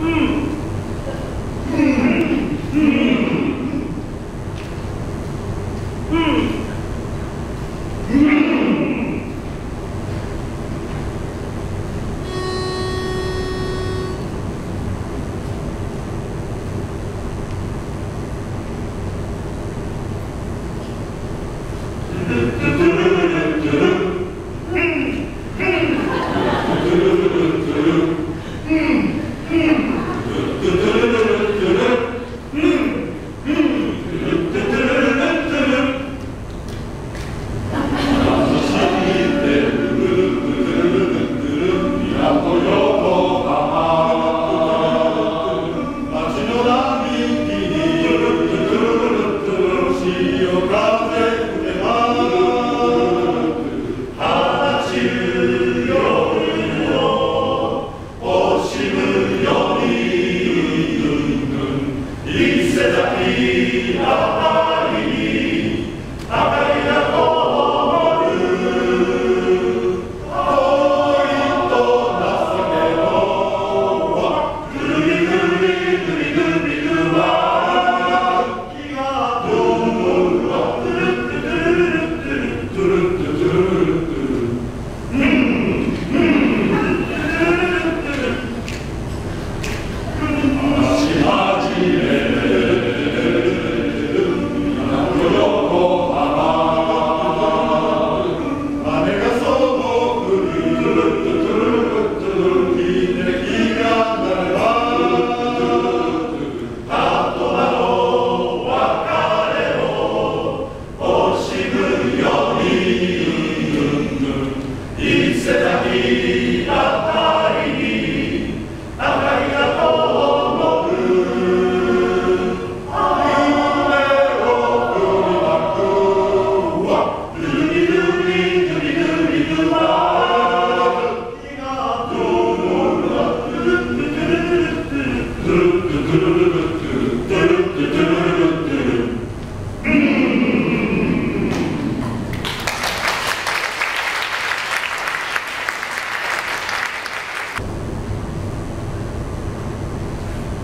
嗯。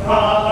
cross.